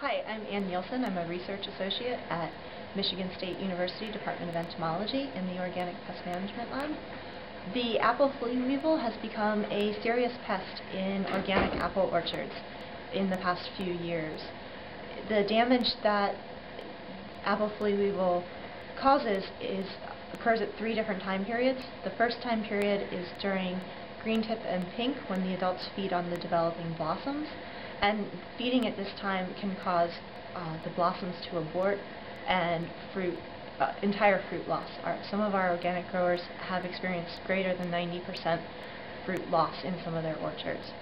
Hi, I'm Anne Nielsen. I'm a research associate at Michigan State University Department of Entomology in the Organic Pest Management Lab. The apple flea weevil has become a serious pest in organic apple orchards in the past few years. The damage that apple flea weevil causes is occurs at three different time periods. The first time period is during green tip and pink when the adults feed on the developing blossoms and feeding at this time can cause uh, the blossoms to abort and fruit, uh, entire fruit loss. Our, some of our organic growers have experienced greater than 90% fruit loss in some of their orchards.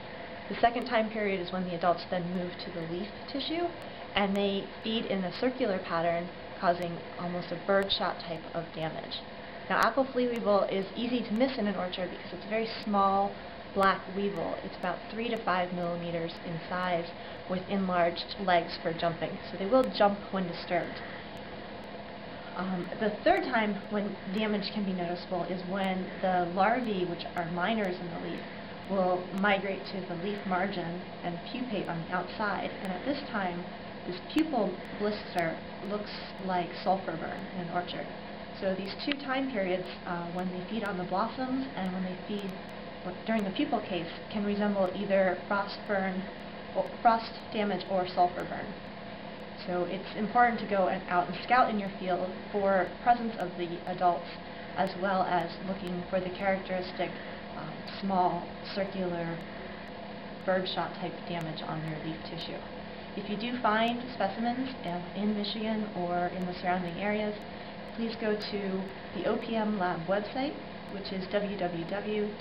The second time period is when the adults then move to the leaf tissue and they feed in a circular pattern causing almost a birdshot type of damage. Now apple flea weevil is easy to miss in an orchard because it's a very small black weevil. It's about 3 to 5 millimeters in size with enlarged legs for jumping. So they will jump when disturbed. Um, the third time when damage can be noticeable is when the larvae, which are miners in the leaf, will migrate to the leaf margin and pupate on the outside. And at this time, this pupal blister looks like sulfur burn in an orchard. So these two time periods, uh, when they feed on the blossoms and when they feed during the pupal case can resemble either frost burn, frost damage or sulfur burn. So it's important to go and out and scout in your field for presence of the adults as well as looking for the characteristic um, small circular birdshot type damage on your leaf tissue. If you do find specimens in Michigan or in the surrounding areas, please go to the OPM lab website which is www.opm.msu.edu.